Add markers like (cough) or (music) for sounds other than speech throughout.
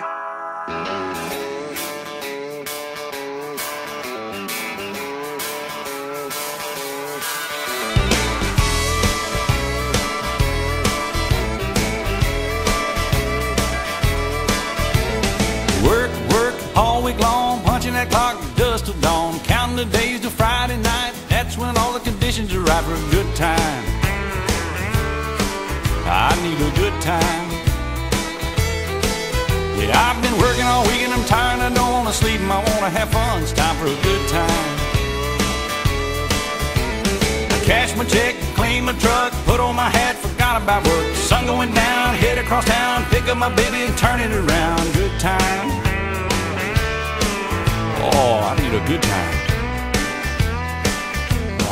Work, work all week long, punching that clock dust till dawn, counting the days till Friday night. That's when all the conditions are right for a good time. I need a good time. Working all week and I'm tired. I don't wanna sleep and I wanna have fun. It's time for a good time. I cash my check, clean my truck, put on my hat, forgot about work. Sun going down, head across town, pick up my baby and turn it around. Good time. Oh, I need a good time.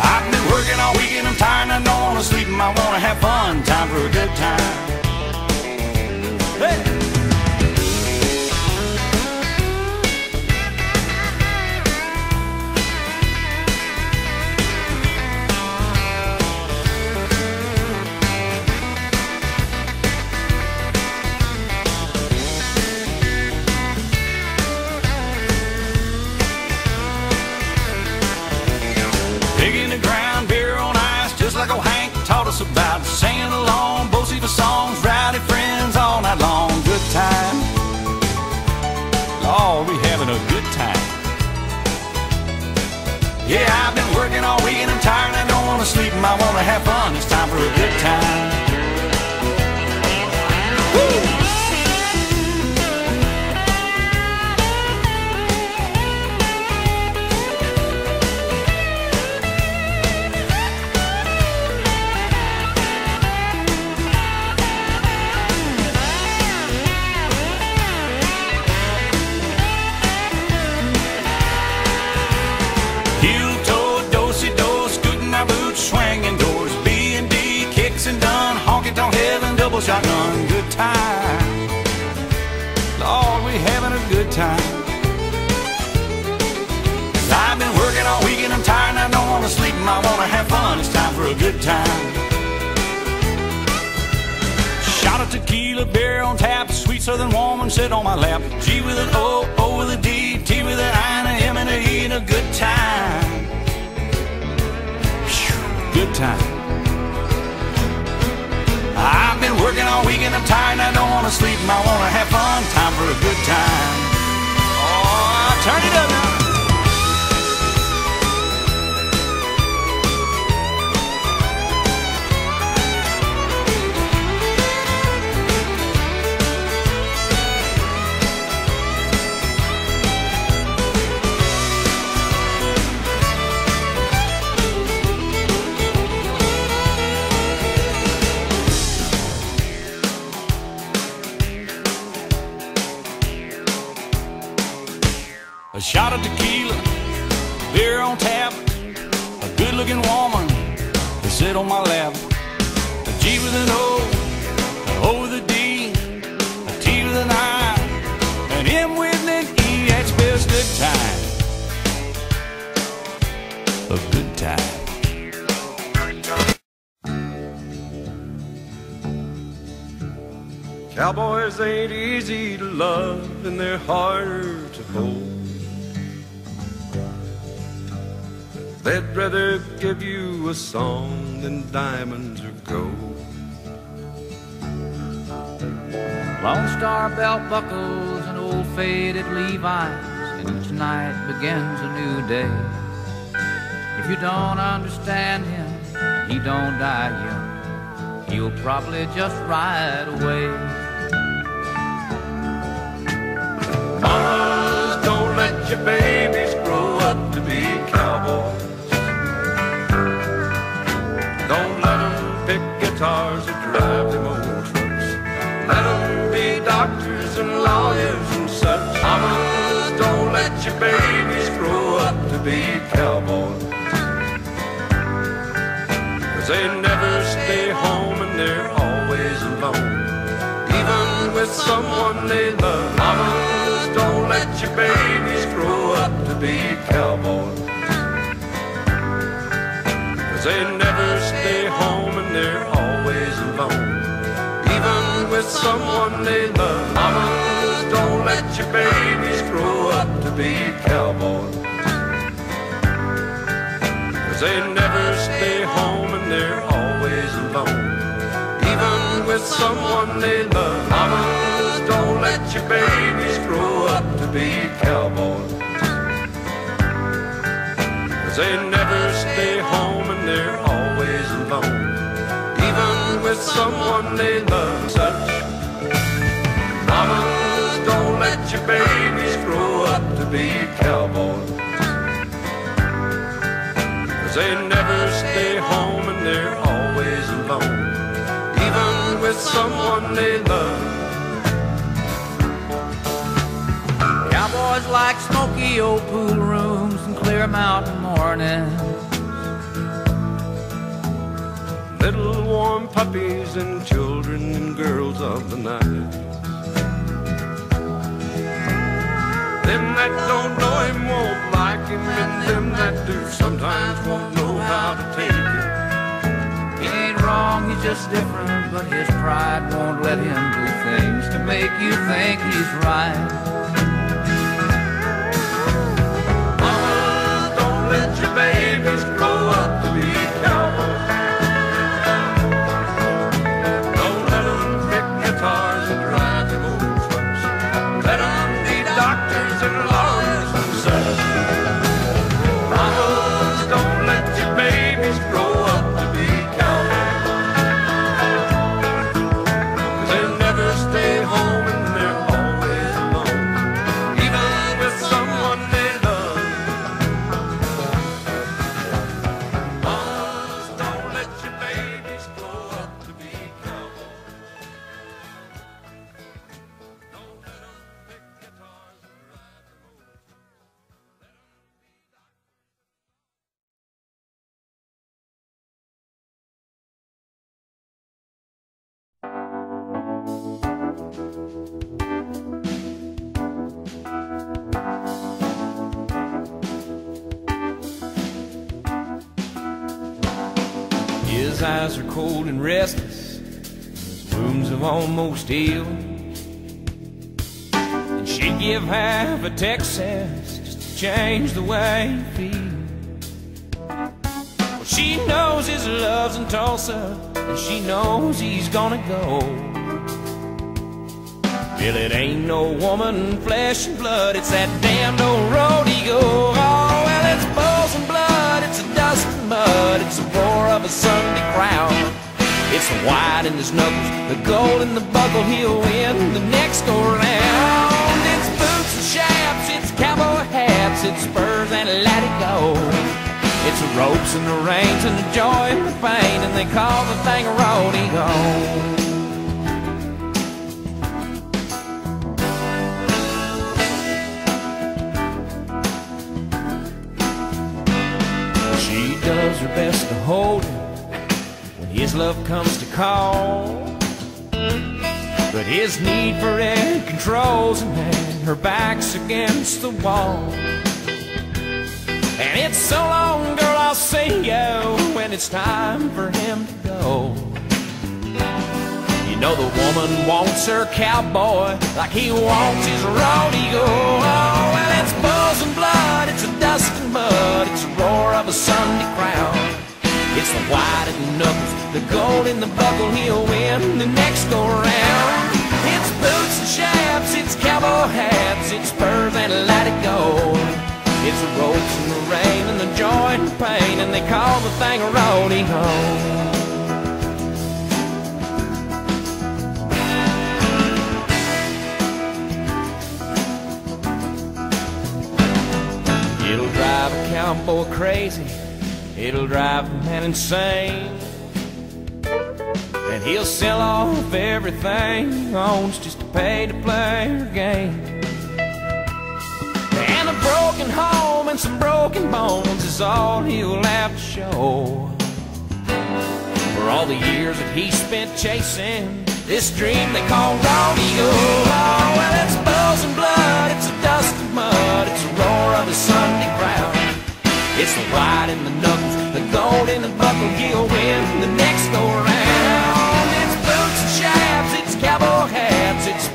I've been working all week and I'm tired I don't wanna sleep and I wanna have fun. Time for a good time. Good time. i I've been working all week and I'm tired and I don't wanna sleep and I wanna have fun. It's time for a good time. Shot of tequila, beer on tap, sweet southern woman sit on my lap. G with an O, O with a D, T with an I, and a M and a E, and a good time. Phew, Good time. I've been working all week and I'm tired and I don't wanna sleep and I wanna have fun. Time for a good time. Oh, turn it up now. Sit on my lap. A G with an O, a O with a D, a T with an I, an M with an E, that spells good time. A good time. Cowboys ain't easy to love and they're harder to hold. They'd rather give you a song than diamonds or gold. Lone Star belt buckles and old faded Levi's, and each night begins a new day. If you don't understand him, he don't die young. He'll probably just ride away. Mamas, don't let your babies grow guitars or drive them old trucks. Let them be doctors and lawyers and such. Mamas, don't let your babies grow up to be cowboys. Cause they never stay home and they're always alone. Even with someone they love. Mamas, don't let your babies grow up to be cowboys. Cause they never stay home and they're always alone. Even with someone they love. Mamas, don't let your babies grow up to be cowboys. Cause they never stay home and they're always alone. Even with someone they love. Mamas, don't let your babies grow up to be cowboys. They never stay home they're always alone. Even with someone they love such. Mamas, don't let your babies grow up to be cowboys. Cause they never stay home and they're always alone. Even with someone they love. Cowboys like smoky old pool rooms and clear mountain mornings. Little warm puppies and children and girls of the night. Them that don't know him won't like him, and them that do sometimes won't know how to take it. He ain't wrong, he's just different, but his pride won't let him do things to make you think he's right. Mama, don't let your babies restless, his wounds have almost healed. And she'd give half a Texas just to change the way he feels. Well, she knows his love's in Tulsa, and she knows he's gonna go. Well, it ain't no woman, flesh and blood, it's that damned old rodeo. Oh, well, it's bulls and blood, it's a dust and mud, it's the roar of a Sunday crowd. White in his knuckles, the gold in the buckle, he'll win the next go round. It's boots and chaps, it's cowboy hats, it's spurs and let it go. It's the ropes and the reins and the joy and the pain, and they call the thing a rodeo. She does her best to hold him his love comes to call. But his need for it controls him, and her back's against the wall. And it's so long, girl, I'll see you when it's time for him to go. You know the woman wants her cowboy like he wants his rodeo. Oh, well, it's bulls and blood, it's a dust and mud, it's the roar of a Sunday crowd. It's the white knuckles, the gold in the buckle, he'll win the next go round. It's boots and chaps, it's cowboy hats, it's spurs and let it go. It's the ropes and the rain and the joy and the pain, and they call the thing a rodeo. It'll drive a cowboy crazy. It'll drive a man insane. And he'll sell off everything he owns just to pay to play her game. And a broken home and some broken bones is all he'll have to show. For all the years that he spent chasing this dream they call rodeo. Oh, well, it's bulls and blood, it's a dust and mud, it's a roar of a Sunday crowd. It's the white in the knuckles, the gold in the buckle, he'll win the next go round.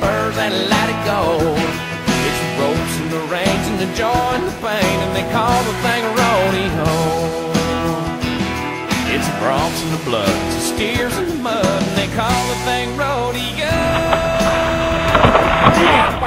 Spurs and let it go. It's the ropes and the reins and the enjoying the pain, and they call the thing a rodeo. It's the broncs and the bloods, the steers and the mud, and they call the thing rodeo. Oh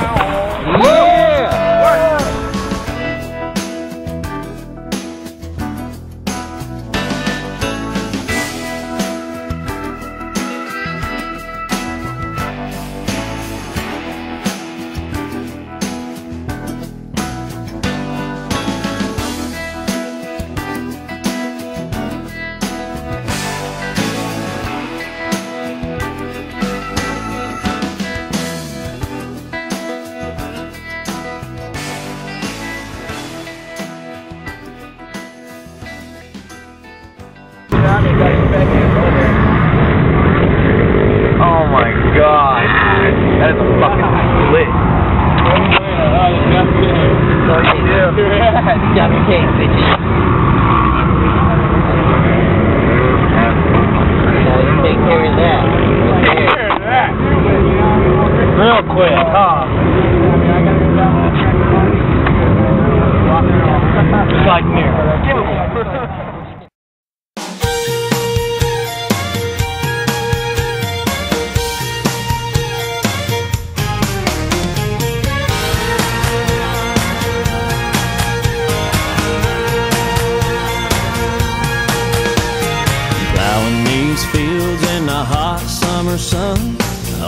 these fields in the hot summer sun.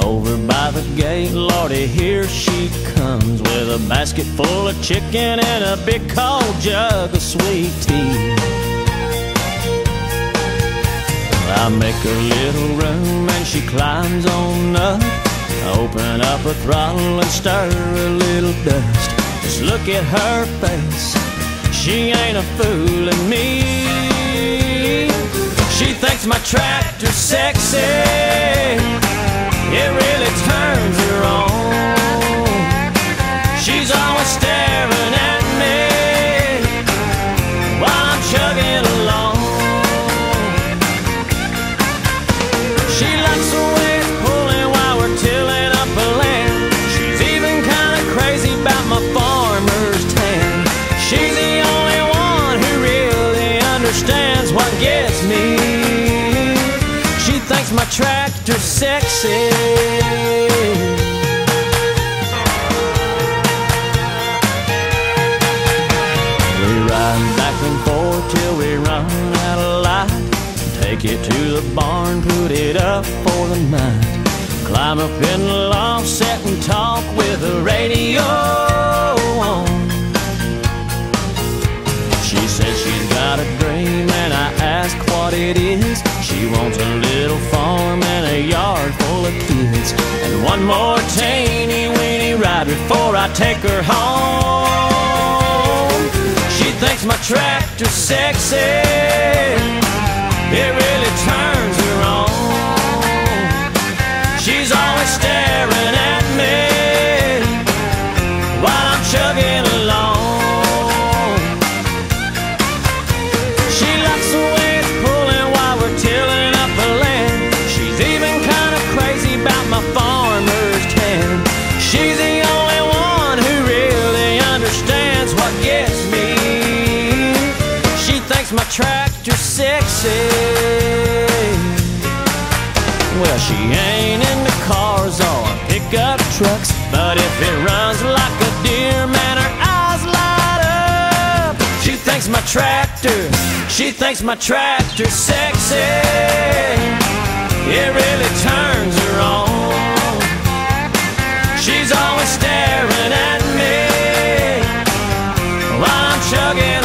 Over by the gate, Lordy, here she a basket full of chicken and a big cold jug of sweet tea. I make her little room and she climbs on up. I Open up her throttle and stir a little dust. Just look at her face. She ain't a fooling me. She thinks my tractor's sexy. It really turns her on. My sexy. We ride back and forth till we run out of light. Take it to the barn, put it up for the night. Climb up in the loft, sit and talk with the radio on. She says she's got a dream, and I ask what it is. Wants a little farm and a yard full of kids, and one more teeny weeny ride before I take her home. She thinks my tractor's sexy. It really turns her on. She's always staring at me sexy. Well, she ain't into cars or pickup trucks, but if it runs like a Deere, man, her eyes light up. She thinks my tractor, she thinks my tractor's sexy. It really turns her on. She's always staring at me while I'm chugging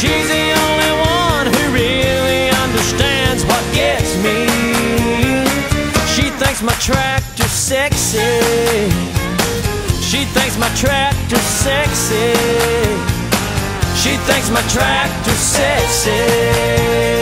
She's the only one who really understands what gets me. She thinks my tractor's sexy. She thinks my tractor's sexy. She thinks my tractor's sexy.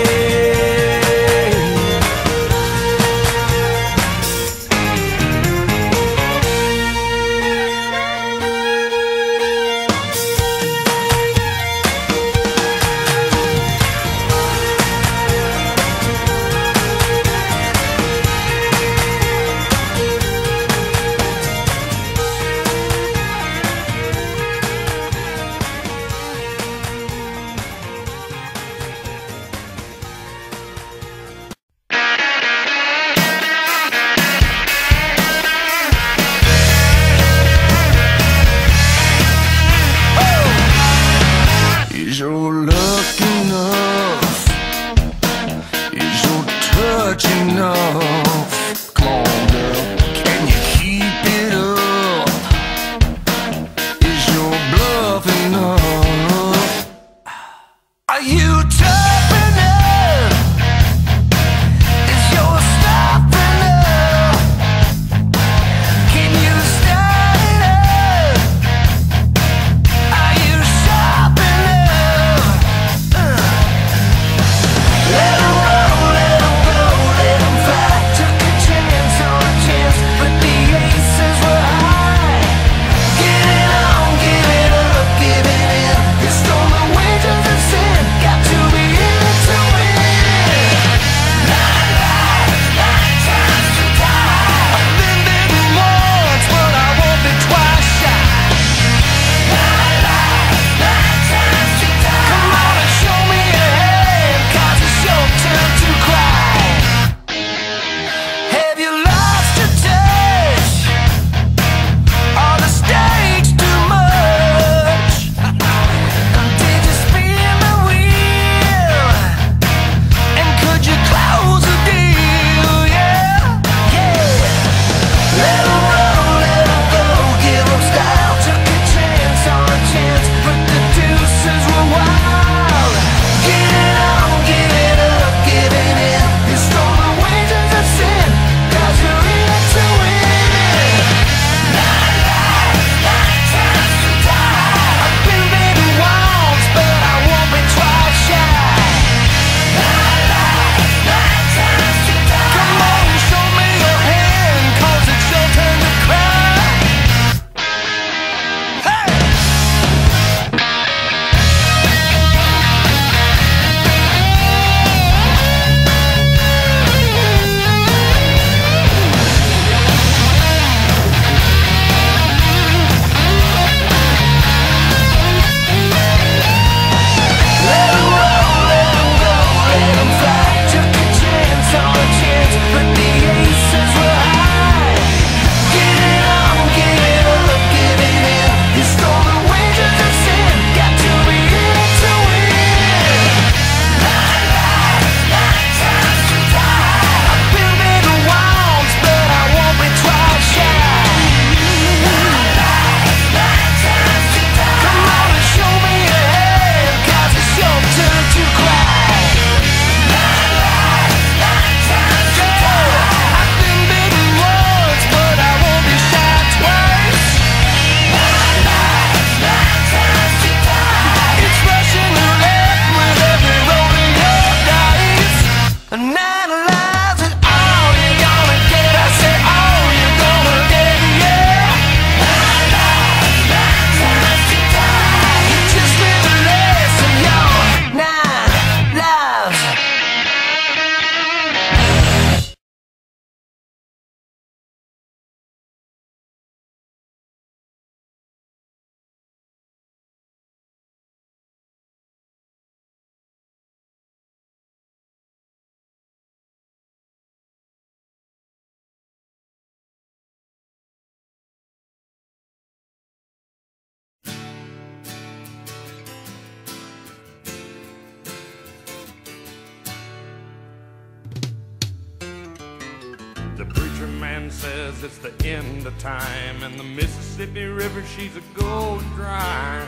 Man says it's the end of time, and the Mississippi River, she's a gold dry.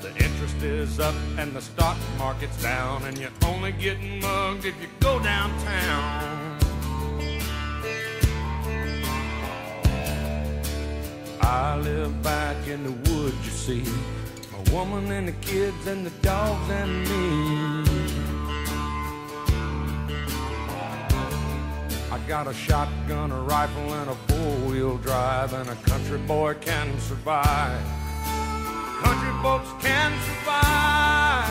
The interest is up and the stock market's down, and you're only getting mugged if you go downtown. I live back in the woods, you see. My woman and the kids and the dogs and me. I got a shotgun, a rifle, and a four-wheel drive, and a country boy can survive. Country folks can survive.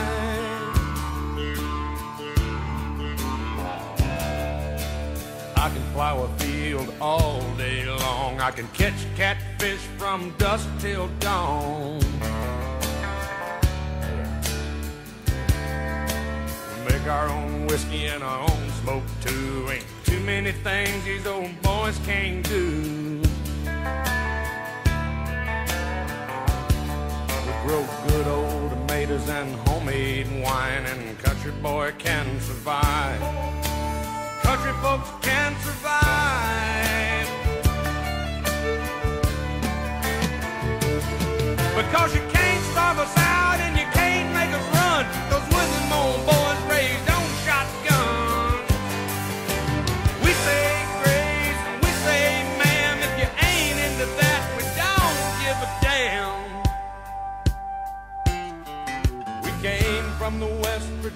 I can plow a field all day long. I can catch catfish from dusk till dawn. Make our own whiskey and our own smoke too. Ain't many things these old boys can't do. We grow good old tomatoes and homemade wine, and country boy can survive. Country folks can survive. Because you can't starve us out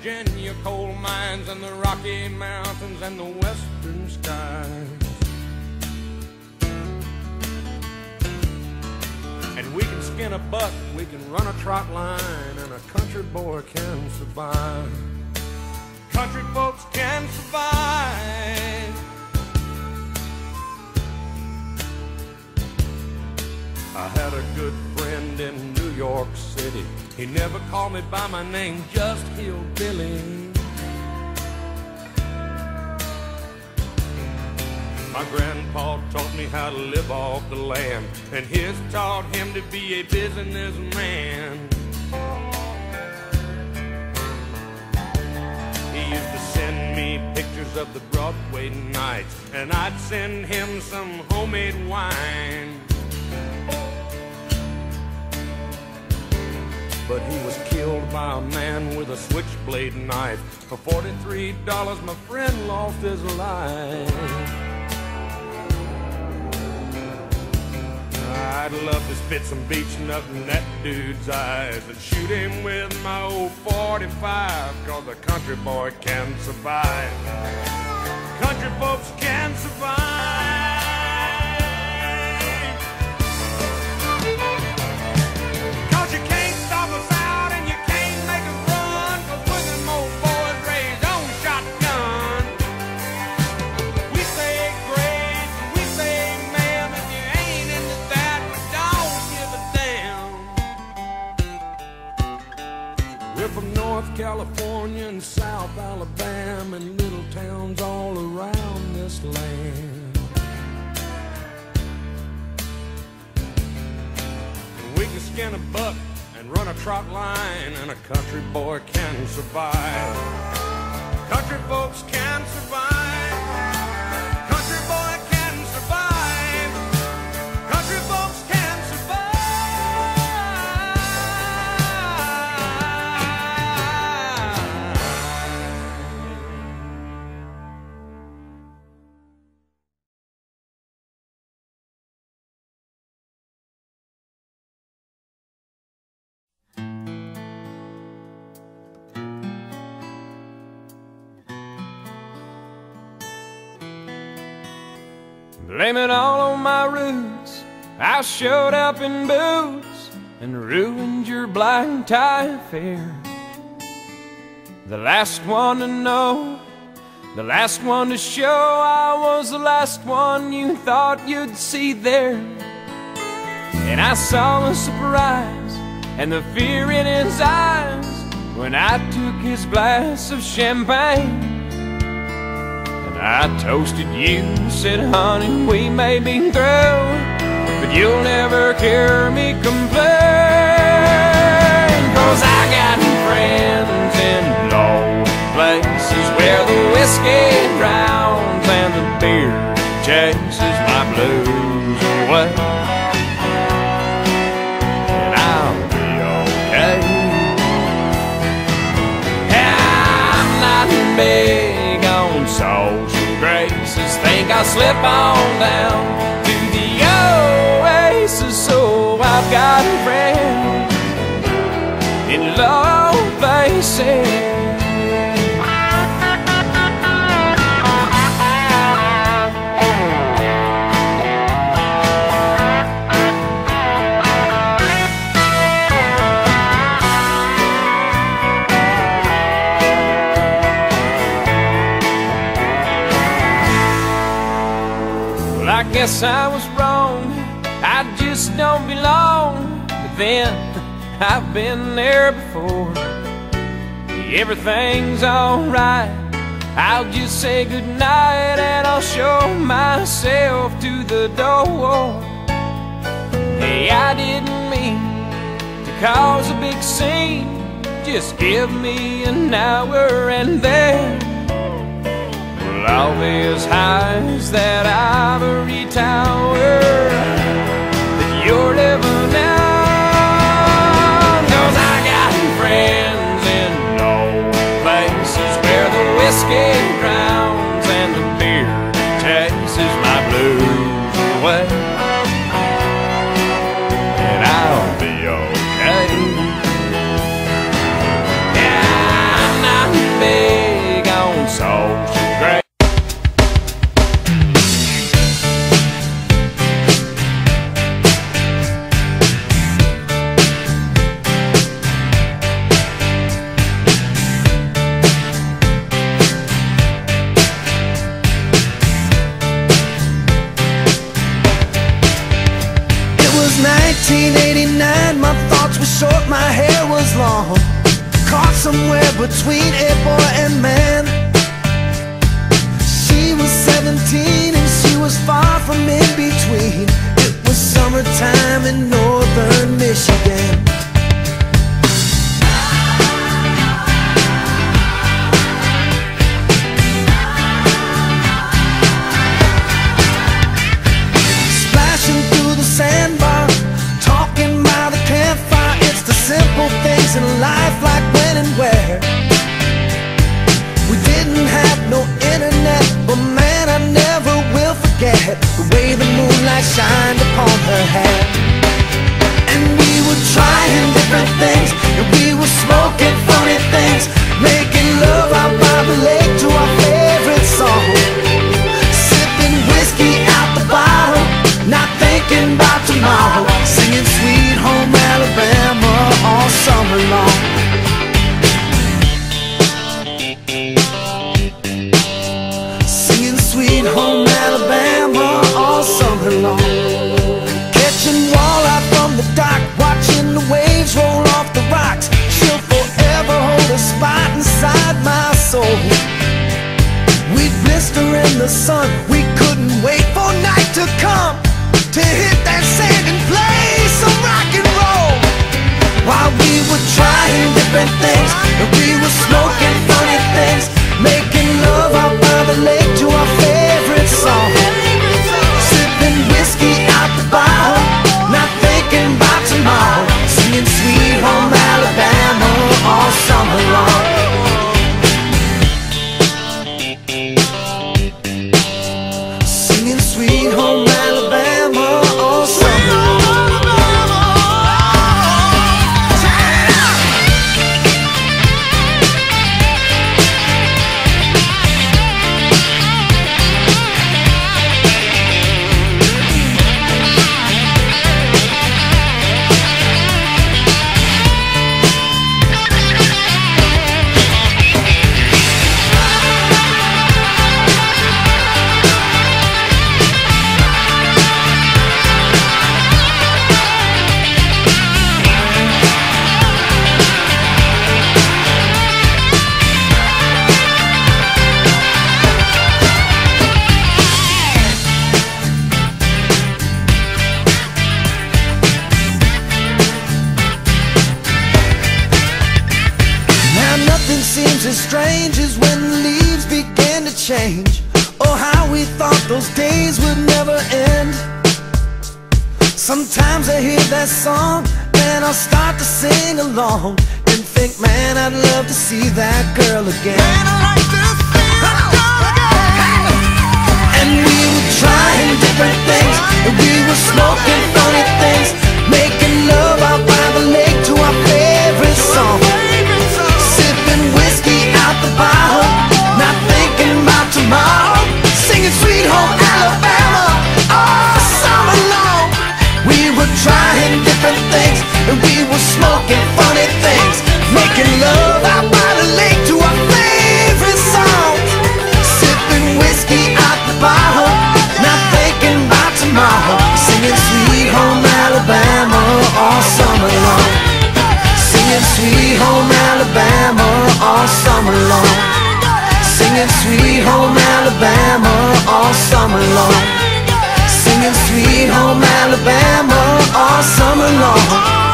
Virginia coal mines and the Rocky Mountains and the western skies. And we can skin a buck, we can run a trot line, and a country boy can survive. Country folks can survive. I had a good friend in New York City. He never called me by my name, just Hillbilly. My grandpa taught me how to live off the land, and his taught him to be a businessman. He used to send me pictures of the Broadway nights, and I'd send him some homemade wine. But he was killed by a man with a switchblade knife. For $43, my friend lost his life. I'd love to spit some Beech-Nut in that dude's eyes and shoot him with my old 45, cause the country boy can survive. Country folks can survive. Blame it all on my roots. I showed up in boots and ruined your black tie affair. The last one to know, the last one to show. I was the last one you thought you'd see there. And I saw the surprise and the fear in his eyes when I took his glass of champagne. I toasted you, said honey, we may be through, but you'll never hear me complain. Cause I got friends in low places where the whiskey drowns and the beer chases faces think I'll slip on down to the oasis. So I've got friends in low places. Guess I was wrong. I just don't belong. But then (laughs) I've been there before. Everything's alright. I'll just say goodnight and I'll show myself to the door. Hey, I didn't mean to cause a big scene. Just give me an hour and then well, I'll be as high as that ivory tower that you're living on. Cause I got friends in old places where the whiskey drowns moonlight shined upon her hair. And we were trying different things, and we were smoking funny things, making love out by the lake to our favorite song. Sipping whiskey out the bottle, not thinking about tomorrow. Singing Sweet Home Alabama all summer the sun, we couldn't wait for night to come to hit that sand and play some rock and roll. While we were trying different things, and we were smoking funny things, making love change. Oh, how we thought those days would never end. Sometimes I hear that song and I'll start to sing along and think, man, I'd love to see that girl again. And we were trying different things And we were smoking funny things Making love out Singing Sweet Home Alabama. All summer long We were trying different things And we were smoking funny things Making love out by the lake to our favorite Sipping whiskey out the bottle Not thinking about tomorrow. Singing Sweet Home Alabama all summer long. Singing Sweet Home Alabama all summer long Singing Sweet Home Alabama all summer long. Singing Sweet Home Alabama all summer long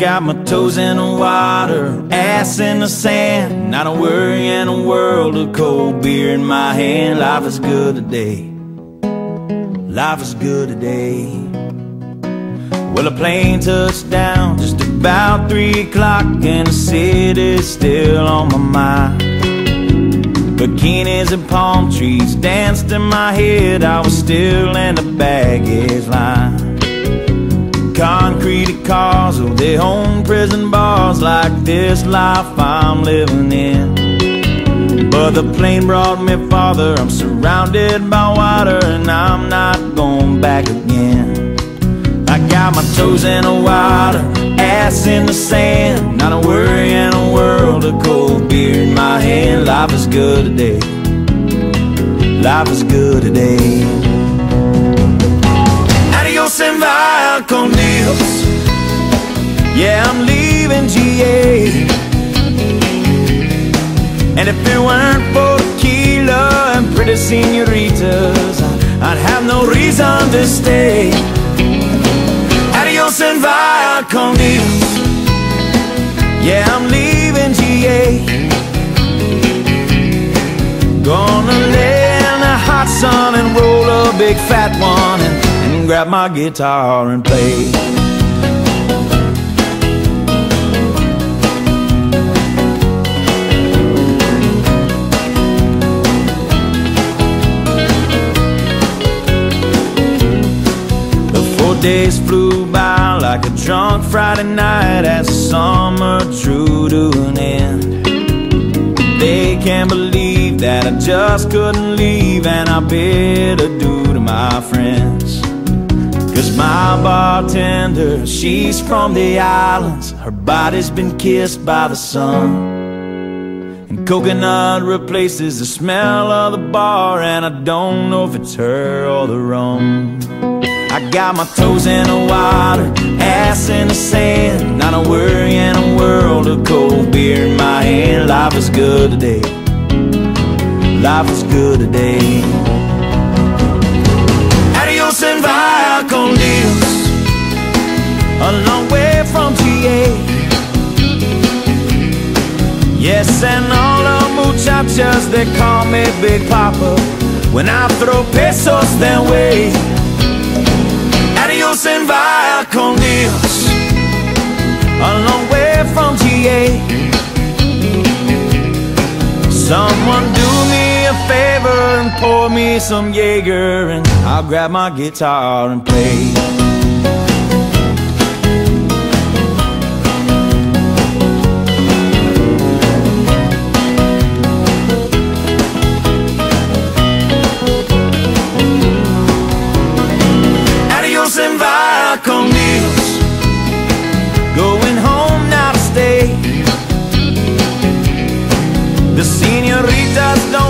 got my toes in the water, ass in the sand. Not a worry in a world of cold beer in my hand. Life is good today. Life is good today. Well, a plane touched down just about three o'clock, and the city's still on my mind. Bikinis and palm trees danced in my head. I was still in the baggage line. Concrete cars, oh, they own prison bars like this life I'm living in. But the plane brought me farther. I'm surrounded by water, and I'm not going back again. I got my toes in the water, ass in the sand. Not a worry in a world of cold beer in my hand. Life is good today. Life is good today. Con Dios. Yeah, I'm leaving GA. And if it weren't for tequila and pretty senoritas, I'd have no reason to stay. Adios and vaya con Dios. Yeah, I'm leaving GA. Gonna lay in the hot sun and roll a big fat one grab my guitar and play. The four days flew by like a drunk Friday night as the summer drew to an end. They can't believe that I just couldn't leave, and I bid adieu to my friends. My bartender, she's from the islands, her body's been kissed by the sun. And coconut replaces the smell of the bar And I don't know if it's her or the rum. I got my toes in the water, ass in the sand. Not a worry in a world of cold beer in my hand. Life is good today. Life is good today con Dios A long way from GA Yes, and all the muchachas, they call me Big Papa. When I throw pesos their way Adios and vaya con Dios A long way from GA Someone do me driver and pour me some Jaeger And I'll grab my guitar and play. Adios Going home to stay. The senoritas don't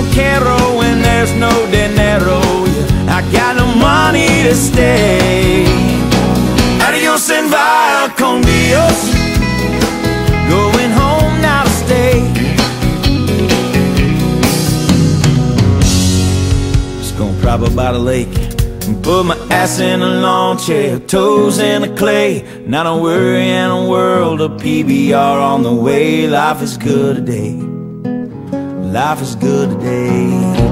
put my ass in a lawn chair, toes in the clay. Not a worry in a world of PBR on the way. Life is good today. Life is good today.